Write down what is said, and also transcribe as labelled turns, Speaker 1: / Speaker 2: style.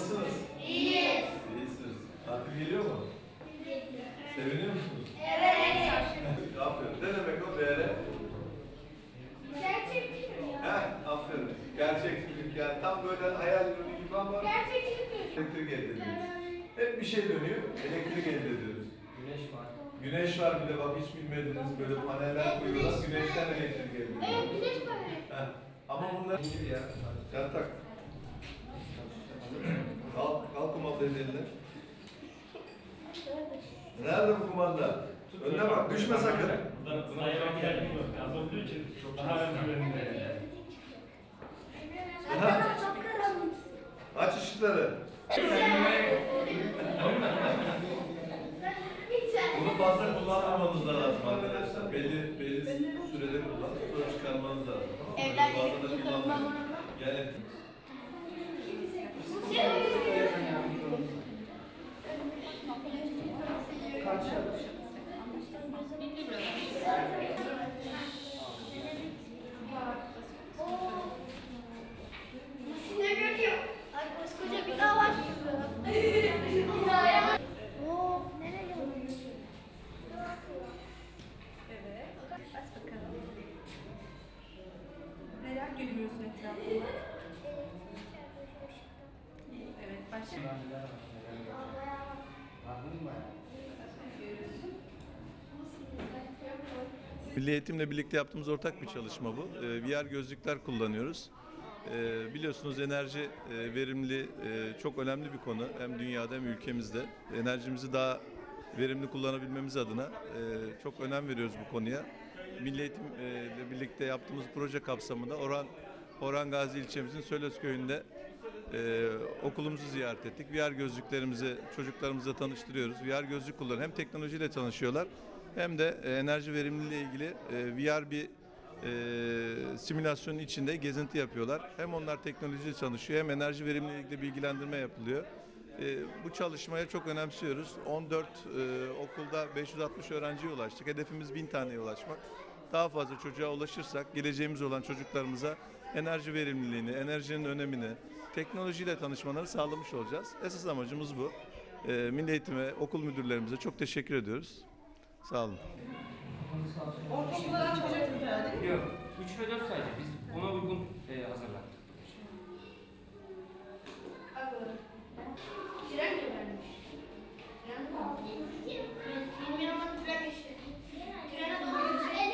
Speaker 1: Nasılsınız?
Speaker 2: İyiyiz.
Speaker 1: İyisiniz. Tatil geliyor mu? Seviniyor musunuz?
Speaker 2: Evet.
Speaker 1: aferin. Ne demek o BR?
Speaker 2: Gerçeklik mi ya?
Speaker 1: Heh, aferin. Gerçekçilik yani tam böyle hayal ürünü gibi ama
Speaker 2: Gerçeklik mi?
Speaker 1: elektrik elde ediyoruz. Hep bir şey dönüyor, elektrik elde ediyoruz.
Speaker 3: Güneş var.
Speaker 1: Güneş var bir de bak hiç bilmediniz böyle paneller koyuyorlar, güneşten elektrik elde
Speaker 2: Evet,
Speaker 1: ediyor.
Speaker 2: güneş paneli.
Speaker 1: Heh. Ama bunlar...
Speaker 3: Ya.
Speaker 1: Sen eline. Nerede bu kumanda? Önüne bak, düşme sakın.
Speaker 4: Buradan. Az olduğu için daha.
Speaker 1: Aç ışıkları. Bunu fazla kullanmamanız da lazım arkadaşlar.
Speaker 5: Görüyorsun etrafında? Evet,
Speaker 3: mı?
Speaker 1: Milli Eğitim'le birlikte yaptığımız ortak bir çalışma bu. Ee, VR gözlükler kullanıyoruz. Ee, biliyorsunuz enerji e, verimli e, çok önemli bir konu hem dünyada hem ülkemizde. Enerjimizi daha verimli kullanabilmemiz adına e, çok önem veriyoruz bu konuya. Milli Eğitim'le birlikte yaptığımız proje kapsamında Orhan Orhan Gazi ilçemizin Sölöz köyünde e, okulumuzu ziyaret ettik. VR gözlüklerimizi çocuklarımızla tanıştırıyoruz. VR gözlük kullanıyor. Hem teknolojiyle tanışıyorlar hem de e, enerji verimliliği ile ilgili e, VR bir e, simülasyonun içinde gezinti yapıyorlar. Hem onlar teknolojiyle çalışıyor hem enerji verimliliği ilgili bilgilendirme yapılıyor. E, bu çalışmaya çok önemsiyoruz. 14 e, okulda 560 öğrenciye ulaştık. Hedefimiz 1000 taneye ulaşmak. Daha fazla çocuğa ulaşırsak geleceğimiz olan çocuklarımıza enerji verimliliğini, enerjinin önemini, teknolojiyle tanışmaları sağlamış olacağız. Esas amacımız bu. E, Milli Eğitim'e, okul müdürlerimize çok teşekkür ediyoruz. Sağ olun.
Speaker 5: Ortaokullara çıkacak mı?
Speaker 3: Yok. 3 ve 4 sadece. Biz ona uygun e, hazırladık.